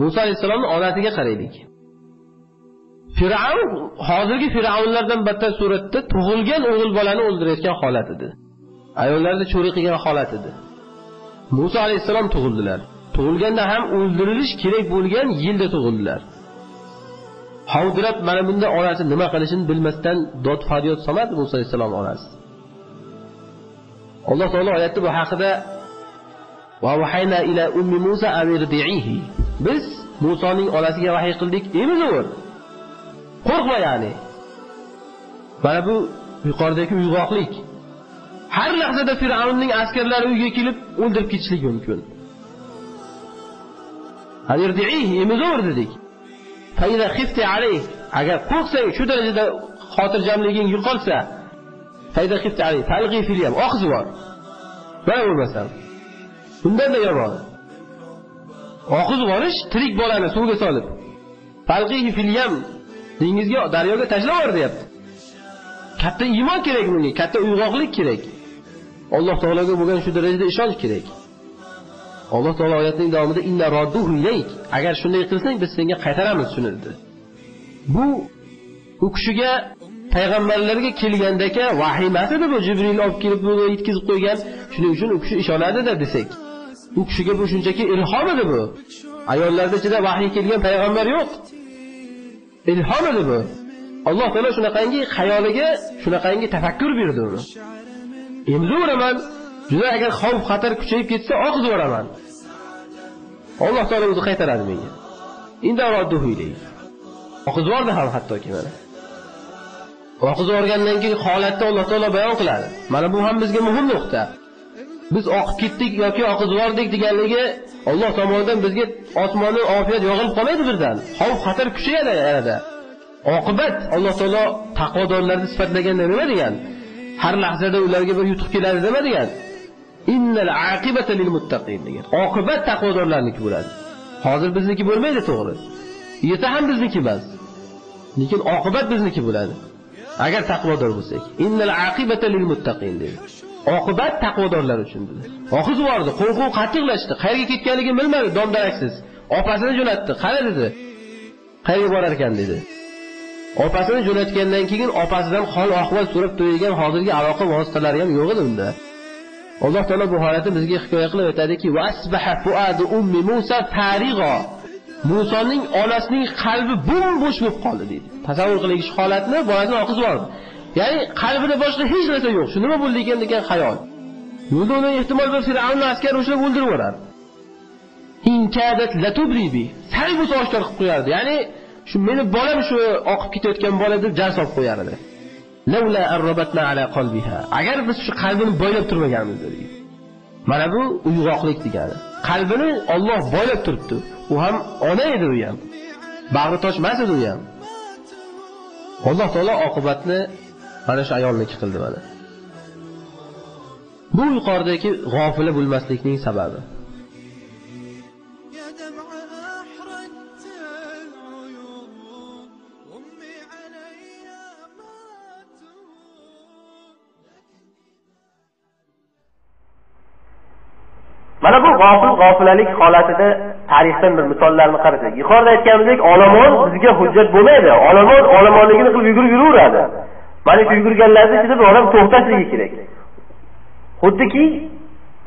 muso alayhissalomni odatiga qaraylik. Fir'avn hozirgi fir'avnlardan battar suratda tug'ilgan o'g'il bolani o'ldirayotgan holat edi. Ayollarni cho'ri qilgan holat edi. Muso alayhissalom tug'ildilar. Tug'ilganda ham o'ldirilish kerak bo'lgan yilda tug'ildilar. Hovdirab mana bunda onasi nima qilishini bilmasdan dod faryod soladi muso alayhissalom onasi alloh taolo oyatda bu haqida biz musoning onasiga vahiy qildik emizaver qo'rqma ya'ni. Mana bu yuqoridagi uyg'oqlik. Har lahzada fir'avnning askarlari uyga kelib o'ldirib ketishligi mumkin. Emizaver dedik. Agar qo'rqsang shu darajada xotirjamliging yo'qolsa oqiz bor. Mana bo'lmasam. Undanda yomon. Oqizib yuborish tirik bolani suvga solib. Filyam dengizga daryoga tashlab yubor deyapti. Katta iymon kerak bunga katta uyg'oqlik kerak. Alloh taologa bo'lgan shu darajada ishonch kerak. Alloh taolo oyatning davomida inna rodduhu ilayk agar shunday qilsang biz senga qaytaramiz shuni dedi. Bu u kishiga payg'ambarlarga kelgandaka vahiy emas edi bu. Jibril olib kelib yetkazib qo'ygan. Shuning uchun u kishi ishonadida desak. U kishiga bu shunchaki ilhom edi bu. Ayollarni ichida vahiy kelgan payg'ambar yo'q. Ilhom edi bu. Alloh taolo shunaqangi xayoliga shunaqangi tafakkur berdi uni. Emizaveraman juda agar xavf xatar kuchayib ketsa oqizib yuboraman alloh taolo o'zi qaytaradi menga. Oqizib yubordi ham hattoki mana. Oqizib yuborgandan keyin holatni alloh taolo bayon qiladi. Mana bu ham bizga muhim nuqta. Biz oqib ketdik yoki oqib yubordik deganligi olloh tomonidan bizga osmondan ofiyat yog'ilib qolmaydi birdan. Xavf xatar kuchayadi arada. oqibat alloh taolo taqvodorlarni sifatlaganda nima degan? Har lahzada ularga bir yutuq keladi nima degan? Innal aqibata lil muttaqin degan. Oqibat taqvodorlarniki bo'ladi. Hozir bizniki bo'lmaydi to'g'ri. Erta ham bizniki emas. Lekin oqibat bizniki bo'ladi. Agar taqvodor bo'lsak. Innal aqibata lil muttaqin dedi oqibat taqvodorlar uchun dedi. Oqiz yubordi qo'rquv qattiqlashdi. Qayerga ketganligini bilmadi domdaraksiz. Opasini jo'natdi. Qani dedi. Qayerga borar ekan dedi. Opasini jo'natgandan keyin opasidan hol ahvol so'rab turadigan hozirgi aloqa vositalari ham yo'q edi unda. Alloh taolo bu holatni bizga hikoya qilib aytadiki musoning onasining qalbi bo'm bo'sh bo'lib qoldi deydi tasavvur qiling shu holatni bolasini oqizib yubordi. Ya'ni qalbida boshqa hech narsa yo'q. Shu nima bo'ldi ekan degan xayol. Yo'lda uni ehtimol bir fir'avnni askari ushlab o'ldirib yuboradi sal bo'lsa oshkor qilib qo'yardi. Ya'ni shu meni bolam shu oqib ketayotgan bola deb jar solib qo'yardi. Agar biz shu qalbini boylab turmaganmiz deydi mana bu uyg'oqlik degani. Qalbini olloh boylab turibdi. U ham ona edi u ham. Bag'ri toshmas edi u ham. Alloh taolo oqibatni mana shu ayolniki qildi mana. Bu yuqoridagi g'ofila bo'lmaslikning sababi. Mana bu g'ofil g'ofilalik holatida tarixdan bir misollarni qarasak. Yuqorida aytganimizdek olomon bizga hujjat bo'lmaydi. Olomon olomonligini qilib yugurib yuraveradi. Mana shu yugurganlarni ichida bir odam to'xtashligi kerak. Xuddiki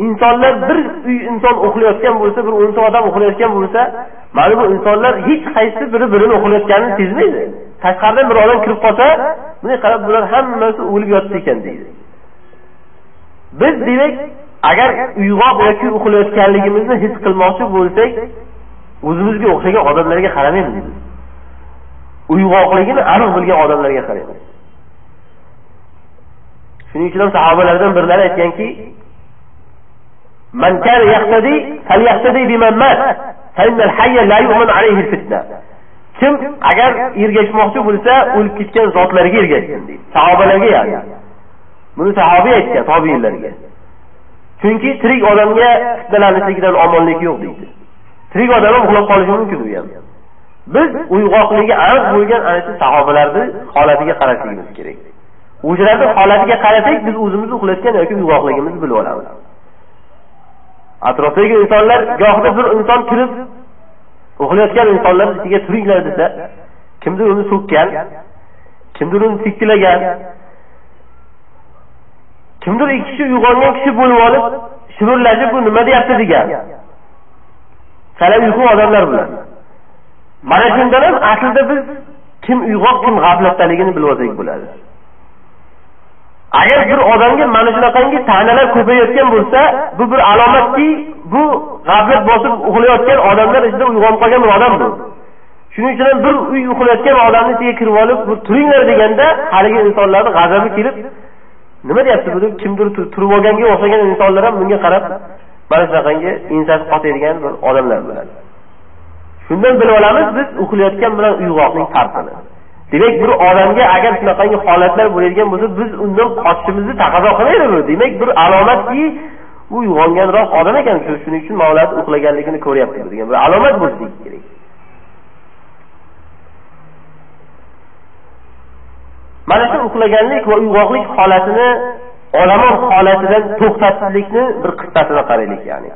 insonlar bir uy inson uxlayotgan bo'lsa bir o'nta odam uxlayotgan bo'lsa mana bu insonlar hech qaysi biri birini uxlayotganini sezmaydi. Tashqaridan bir odam kirib qolsa bunday qarab bular hammasi o'lib yotdi ekan deydi. Biz demak agar uyg'oq yoki uxlayotganligimizni his qilmoqchi bo'lsak o'zimizga o'xshagan odamlarga qaramaymiz. Uyg'oqligini aniq bilgan odamlarga qaraymiz shuning uchun ham sahobalardan birlari aytganki من كان يقتدي فليقتدي بمن مات فإن الحي لا يؤمن عليه الفتنة kim agar ergashmoqchi bo'lsa o'lib ketgan zotlarga ergashsin deydi sahobalarga ya'ni buni sahobiy aytgan tobiinlarga chunki tirik odamga fitnalanishligidan omonlik yo'q deydi tirik odam ham uxlab qolishi mumkin u ham biz uyg'oqligi aniq bo'lgan ana shu sahobalarni holatiga qarashligimiz kerak O'shalarni holatiga qarasak biz o'zimizni uxlayotgan yoki uyg'oqligimizni bilib olamiz. Atrofdagi insonlar gohida bir inson kirib uxlayotgan insonlarni ichiga turinglar desa kimdir uni so'kkan kimdir uni tekkilagan kimdir ikki kishi uyg'ongan kishi bo'lib olib shivirlashib bu nima deyapti? degan. Chala uyqu odamlar bular. Mana shundan ham aslida biz kim uyg'oq kim g'aflatdaligini bilib olsak bo'ladi. Agar bir odamga mana shunaqangi ta'nalar ko'payayotgan bo'lsa bu bir alomatki bu g'aflat bosib uxlayotgan odamlar ichida uyg'onib qolgan bir odam bu. Shuning uchun ham bir uy uxlayotgan odamni ichiga kirib olib turinglar deganda haligi insonlarni g'azabi kelib nima deyapti bu deb kimdir turib olganga o'xshagan insonlar ham bunga qarab mana shunaqangi ensasi qotadigan bir odamlar bo'ladi. Shundan bilib olamiz biz uxlayotgan bilan uyg'oqning farqini. Demak bir odamga agar shunaqangi holatlar bo'ladigan bo'lsa biz undan qochishimizni taqozo qilmaydi bu demak bir alomatki u uyg'onganroq odam ekan shu shuning uchun mavlasi uxlaganligini ko'ryapti degan bir alomat bo'lishi kerak. Mana shu uxlaganlik va uyg'oqlik holatini olomon holatidan to'xtatishlikni bir qissasini qaraylik ya'ni.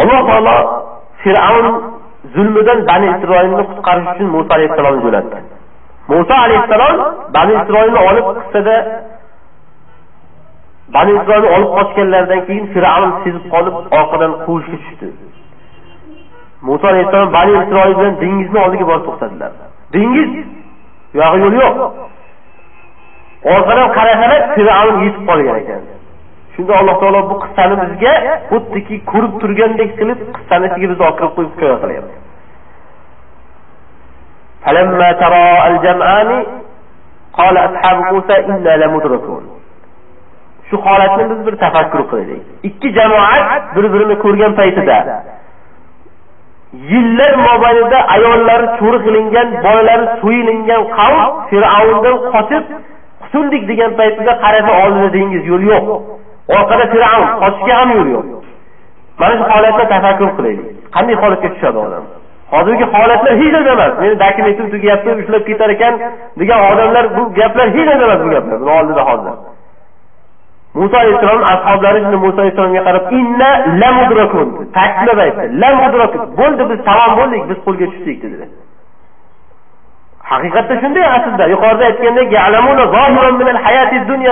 Alloh taolo fir'avn zulmidan bani isroilni qutqarish uchun muso alayhissalomni jo'natdi. Muso alayhissalom bani isroilni olib qissada bani isroilni olib qochganlaridan keyin fir'avn sezib qolib orqadan quvishga tushdi. Muso alayhissalom bani isroil bilan dengizni oldiga borib to'xtadilar. Dengiz buyog'i yo'l yo'q. Orqadan qarasalar fir'avn yetib qolgan ekan. shunda alloh taolo bu qissani bizga xuddiki ko'rib turgandek qilib qissani ichiga bizni olib kirib qo'yib hikoya qilyapti فلما ترى الجمعان قال أصحاب موسى إنا لمدركون shu holatni biz bir tafakkur qilaylik ikki jamoat bir birini ko'rgan paytida yillar mobaynida ayollari cho'ri qilingan bolalari so'yilingan qavm fir'avndan qochib qutuldik degan paytida qarasa oldida dengiz yo'l yo'q Orqada fir'avn qochishga ham yo'l yo'q. Mana shu holatda tafakkur qilaylik qanday holatga tushadi odam? Hozirgi holatlar hech narsa emas. Meni dokumentim tugayapti ushlab ketar ekan degan odamlar bu gaplar hech narsa emas bu gaplar. Buni oldida hozir. Muso alayhissalom ashoblari shunda muso alayhissalomga qarab inna lamudrakun. Ta'kidlab aytdi. Lamudrakun. Bo'ldi biz tamom bo'ldik biz qo'lga tushdik dedilar haqiqatda shunday aslida. Yuqorida aytgandek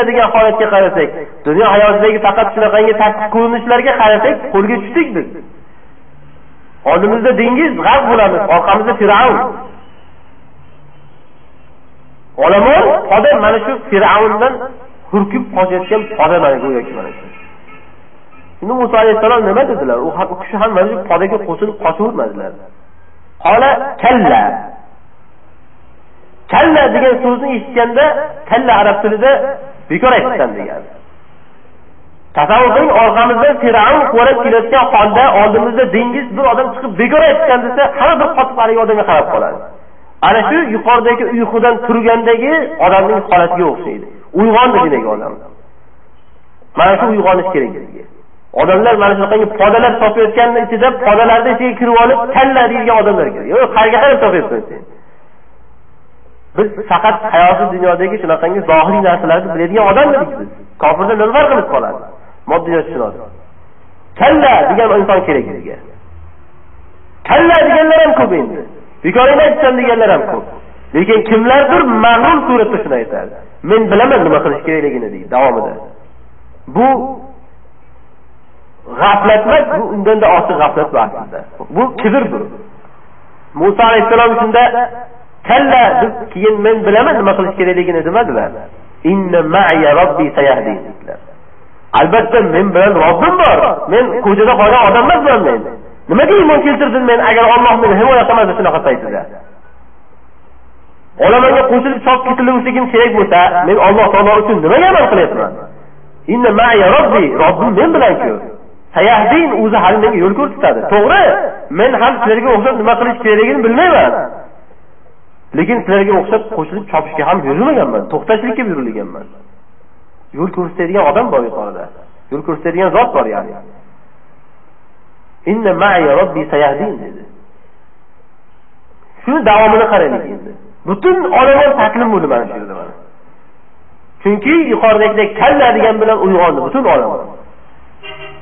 degan holatga qarasak dunyo hayotidagi faqat shunaqangi tashqi ko'rinishlarga qarasak qo'lga tushdik biz. Oldimizda dengiz g'arq bo'lamiz orqamizda fir'avn. Olomon poda mana shu fir'avndan hurkib qochayotgan poda mana go'yoki mana shu. Shunda muso alayhissalom nima dedilar? U kishi ham mana shu podaga qo'shilib qochavermadilar qola kalla degan so'zni eshitganda kalla arab tilida bekor aytibsan degani tasavvur qiling orqamizdan fir'avn quvvalab kelayotgan holda oldimizda dengiz bir odam chiqib bekor aytgan desa hamma bir qotib haligi odamga qarab qoladi. Ana shu yuqoridagi uyqudan turgandagi odamning holatiga o'xshaydi. Uyg'ondi demak odam. Mana shu uyg'onish kerak bizga. Odamlar mana shunaqangi podalar topayotganni ichida podalarni ichiga kirib olib kalla deydigan odamlar kerak. Yo'q qayerga qarab topyapsan sen. biz faqat hayoti dunyodagi shunaqangi zohiriy narsalarni biladigan odammidik biz. Kofirdan nima qilib qoladi. Moddiyotshunos kalla degan inson kerak bizga. Kalla deganlar ham ko'p endi. Bekoringni aytsan deganlar ham ko'p. Lekin kimlardir mag'rur suratda shuni aytadi men bilaman nima qilish kerakligini deydi davomida. Bu g'aflat emas bu undanda ortiq g'aflat bu aslida bu kibr bu muso alayhissalom shunda kalla deb keyin men bilaman nima qilish kerakligini demadilar. Albatta men bilan robbim bor. Men ko'chada qolgan odam emasman men. Nimaga iymon keltirdin men? Agar olloh meni himoya qilmasa shunaqa paytida. Olamanga qo'shilib chop ketilishligim kerak bo'lsa men alloh taolo uchun nimaga amal qilyapman? Robbim men bilanku. Sayahdin o'zi hali menga yo'l ko'rsatadi. To'g'ri men ham sizlarga o'xshab nima qilish kerakligini bilmayman. Lekin sizlarga o'xshab qo'shilib chopishga ham buyurilmaganman to'xtashlikka buyurilganman yo'l ko'rsatadigan odam bor yuqorida. Yo'l ko'rsatadigan zot bor ya'ni. Dedi. Shuni davomini qaraylik endi butun olomon taslim bo'ldi mana shu yerda mana. Chunki yuqoridagidek kalla degan bilan uyg'ondi butun olomon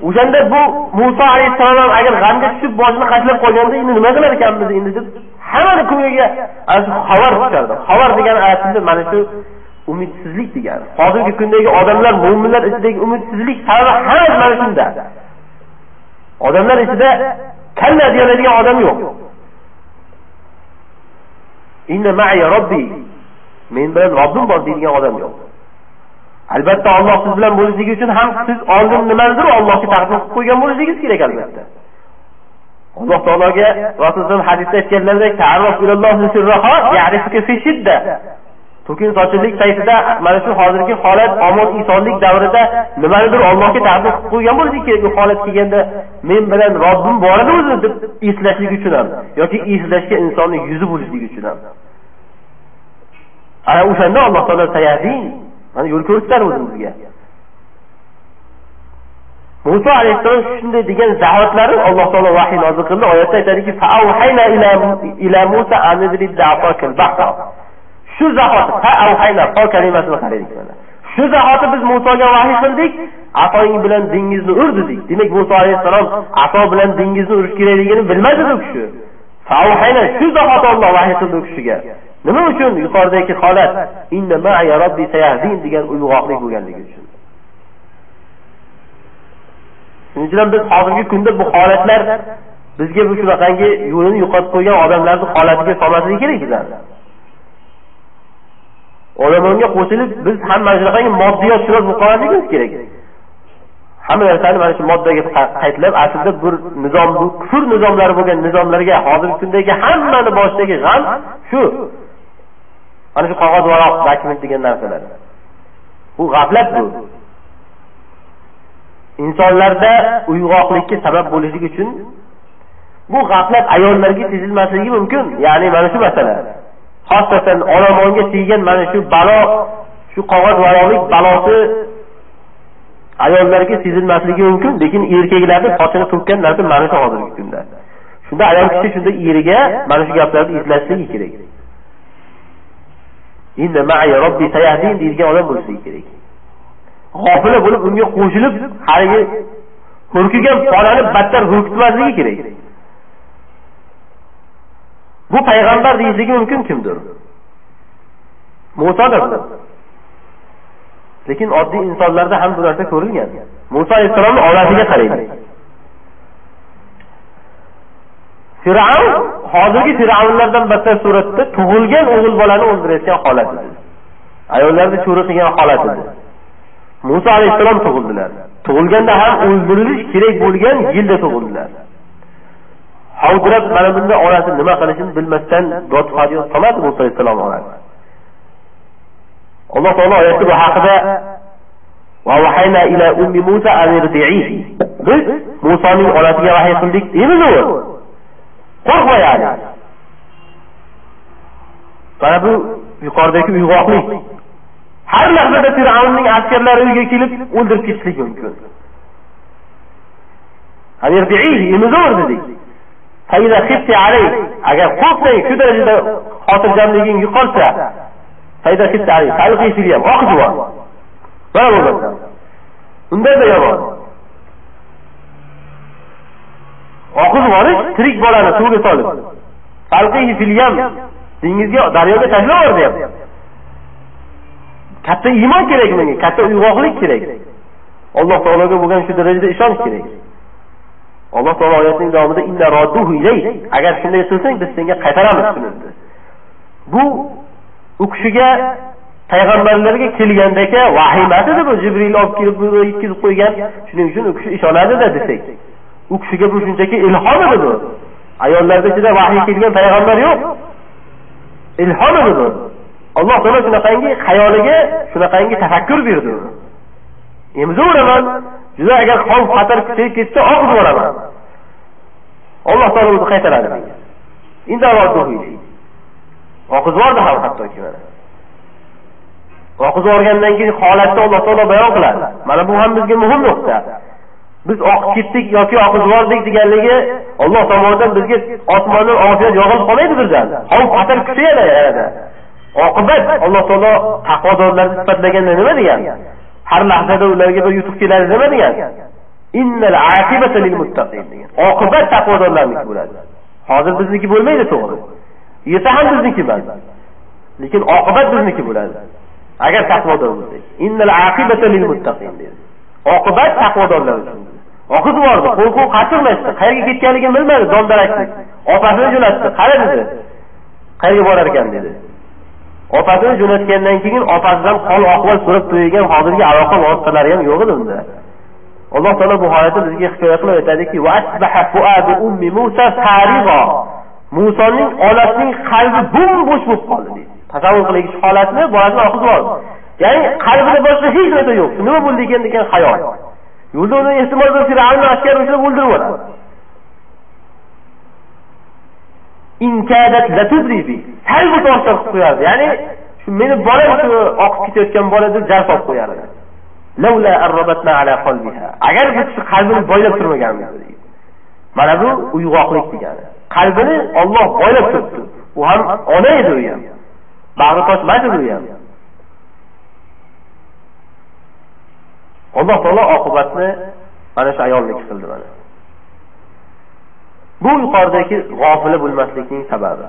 o'shanda bu muso alayhissalom agar g'amga tushib boshini qashlab qolganda endi nima qilar ekanmiz endi deb hamma ko'ngliga ana shu xabar tushardi xabar degani aslida mana shu umidsizlik degani. Hozirgi kundagi odamlar mo'minlar ichidagi umidsizlik sababi hammasi mana shunda. Odamlar ichida kalla deyoladigan odam yo'q. Inna robbi men bilan robbim bor deydigan odam yo'q. Albatta olloh siz bilan bo'lishligi uchun ham siz oldin nimanidir ollohga taqdim qilib qo'ygan bo'lishingiz kerak albatta. Alloh taologa rasululloh hadisda aytganlaridek to'kin sochinlik paytida mana shu hozirgi holat omon insonlik davrida nimanidir ollohga taqdim qilib qo'ygan bo'lishi kerak u holat kelganda men bilan robbim bor edi o'zi deb eslashlik uchun ham yoki eslashga insonni yuzi bo'lishligi uchun ham. Ana o'shanda alloh taolo sayadin mana yo'l ko'rsatadi o'zimizga. Muso alayhissalom shunday degan zahotlari alloh taolo vahiy nozil qildi. Oyatda aytadiki shu zahoti fa kalimasini qaraylik mana. Shu zahoti biz musoga vahiy qildik atoing bilan dengizni ur dedik. Demak muso alayhissalom ato bilan dengizni urish kerakligini bilmadi u kishi. Shu zahoti olloh vahiy qildi u kishiga. Nima uchun? Yuqoridagi holat inna ma'a robbi sayahdin degan uyg'oqlik bo'lganligi uchun. Shuning uchun ham biz hozirgi kunda bu holatlar bizga bu shunaqangi yo'lini yo'qotib qo'ygan odamlarni holatiga solmasligi kerak bizlarni olomonga qo'shilib biz ham mana shunaqangi moddiyatchilar bo'lib qolmasligimiz kerak. Hamma narsani mana shu moddaga qaytlab aslida bir nizom bu kufr nizomlari bo'lgan nizomlarga hozirgi kundagi hammani boshidagi g'am shu. Mana shu qog'oz varoq dokument degan narsalar. Bu g'aflat bu. Insonlarda uyg'oqlikka sabab bo'lishligi uchun bu g'aflat ayollarga sezilmasligi mumkin. Ya'ni mana shu masala. Xosatan olomonga teggan mana shu balo shu qog'oz varoqlik balosi ayollarga sezilmasligi mumkin lekin erkaklarni sochini to'kkan narsa mana shu hozirgi kunda. Shunda ayol kishi shunda eriga mana shu gaplarni eslashligi kerak. Robbi deydigan odam bo'lishligi kerak. G'ofila bo'lib unga qo'shilib haligi hurkigan bolani battar hurkitmasligi kerak. Bu payg'ambar deyishligi mumkin kimdir? Musodir lekin oddiy insonlarda ham bu narsa ko'rilgan. Muso alayhissalomni onasiga qaraydi. Fir'avn hozirgi fir'avnlardan battar suratda tug'ilgan o'g'il bolani o'ldirayotgan holat edi ayollarni cho'ri qilgan holat edi muso alayhissalom tug'ildilar. Tug'ilganda ham o'ldirilish kerak bo'lgan yilda tug'ildilar. Havdirab mana bunda onasi nima qilishini bilmasdan dod faryod soladi muso alayhissalom onasi alloh taolo oyati bu haqida biz musoning onasiga vahiy qildik deymiz u qo'rqma ya'ni. Mana bu yuqoridagi uyg'oqlik. Har lahzada fir'avnning askarlari uyga kelib o'ldirib ketishligi mumkin. Dedik. Agar qo'rqsang shu darajada xotirjamliging yo'qolsa oqib yubor mana bo'lmasa undanda yomon. Oqizib yuborish tirik bolani suvga solib dengizga daryoga tashlab yubor deyapti. Katta iymon kerak bunga katta uyg'oqlik kerak. Alloh taologa bo'lgan shu darajada ishonch kerak. Alloh taolo oyatining davomida agar shunday qilsang biz senga qaytaramiz shuni bu u kishiga payg'ambarlarga kelgandagi vahiy bu jibril olib kelib yetkazib qo'ygan. Shuning uchun u kishi ishonadida desak. U kishiga bu shunchaki ilhom edi bu. Ayollarni ichida vahiy kelgan payg'ambar yo'q. Ilhom edi bu. Alloh taolo shunaqangi xayoliga shunaqangi tafakkur berdi. Emizaveraman juda agar xavf xatar kuchayib ketsa og'ib yuboraman alloh taolo o'zi qaytaradi oqizib yubordi ham hattoki mana oqizib yuborgandan keyin holatni alloh taolo bayon qiladi. Mana bu ham bizga muhim nuqta. Biz oqib ketdik yoki oqizib yubordik deganligi olloh tomonidan bizga osmondan ofiyat yog'ilib qolmaydi birdan. Xavf xatar kuchayadi yanada oqibat alloh taolo taqvodorlarni sifatlaganda nima degan har lahzada ularga bir yutuq keladi nima degan innal aqibata lil muttaqin degan. Oqibat taqvodorlarniki bo'ladi. Hozir bizniki bo'lmaydi to'g'ri. Yesa ham bizniki emas. Lekin oqibat bizniki bo'ladi. Agar taqvodor bo'lsak. Innal aqibata lil muttaqin. Oqibat taqvodorlar uchun. oqib bordi, qo'rquv qatirmasdi, qayerga ketganligini bilmadi, dondarakni. Opasini jo'natdi, qara dedi. Qayerga borar ekan dedi. Otasini jo'natgandan keyin otasidan hol ahvol so'rab turgan hozirgi aloqa vositalari ham yo'q edi unda. Alloh taolo bu holatda bizga hikoya qilib aytadiki: "Va asbaha ummi Musa. Musoning onasining qalbi bo'm-bo'sh bo'lib qoldi deydi. Tasavvur qiling shu holatni bolasini oqizib oldi Ya'ni qalbida boshqa hech narsa yo'q. Nima bo'ldi ekan degan xayol. Yo'lda uni ehtimol bir fir'avnni askari ushlab o'ldirib yuboradi. Sal toshlar qilib qo'yardi. Ya'ni shu meni bolam shu oqib ketayotgan bola deb jar solib qo'yardi. Laula arrabatna ala qalbiha. Agar biz shu qalbini boylab turmaganmiz. Mana bu uyg'oqlik degani. Qalbini Alloh boylab turibdi. U ham ona edi u ham. Bag'ri toshmadi u ham. Alloh taolo oqibatni mana shu ayolniki qildi mana. Bu yuqoridagi g'ofila bo'lmaslikning sababi.